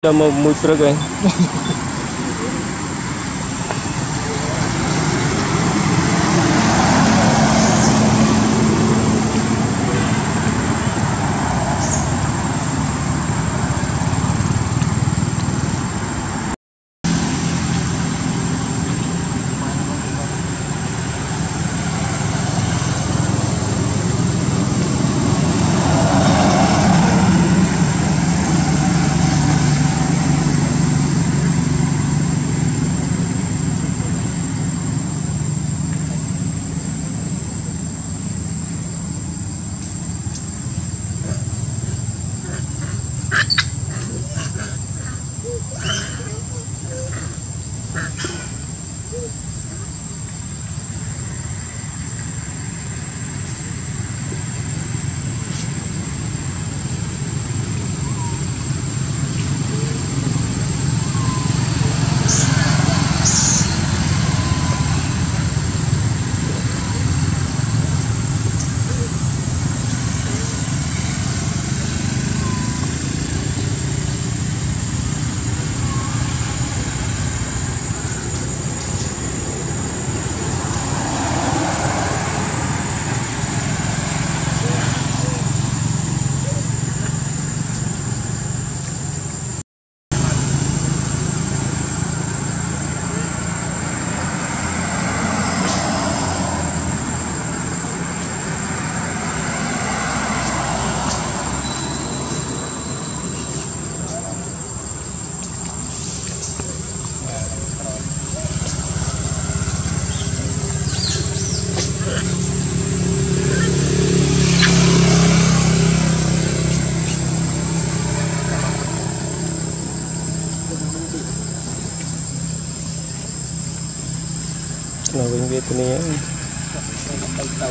Kita mau muter kan? នៅវិញវាធានាទៅទៅ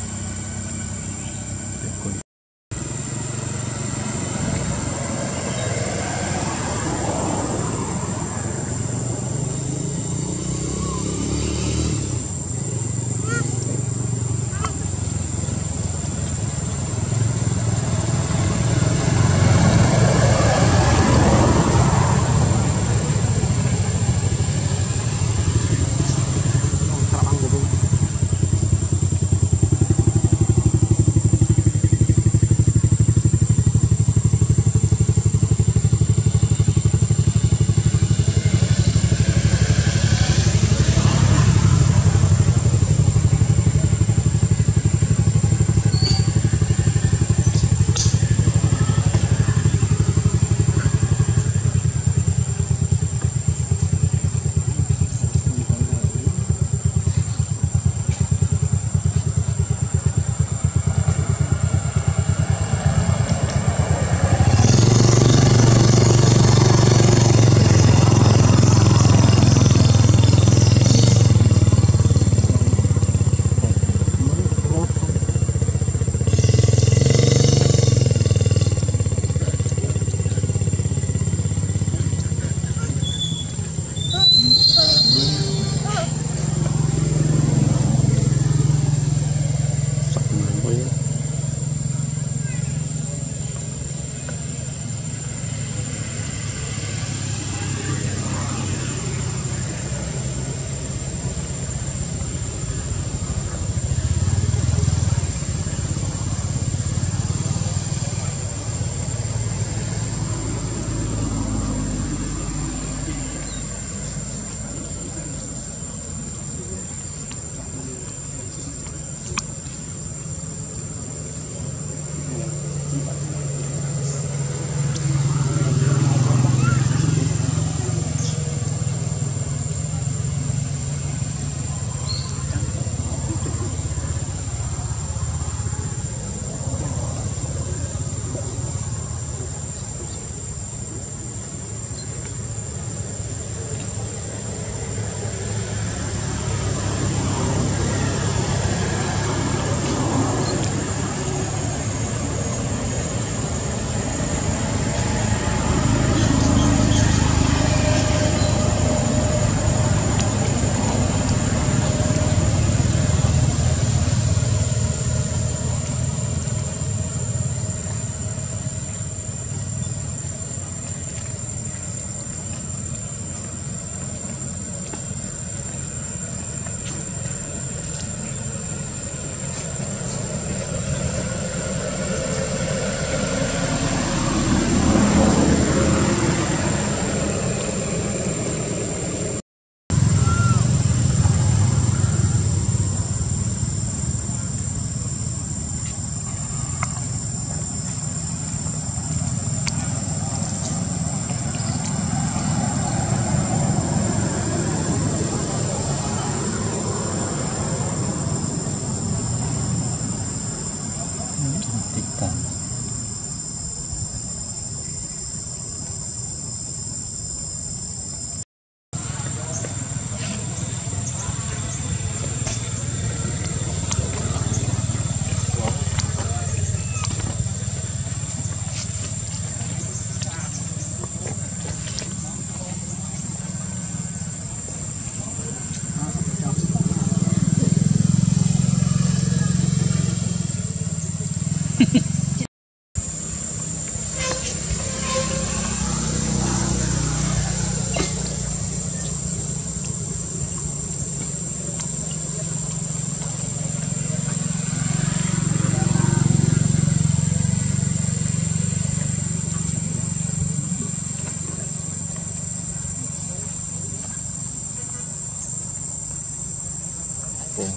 Pong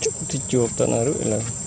Cukup tijuk tak naruh lah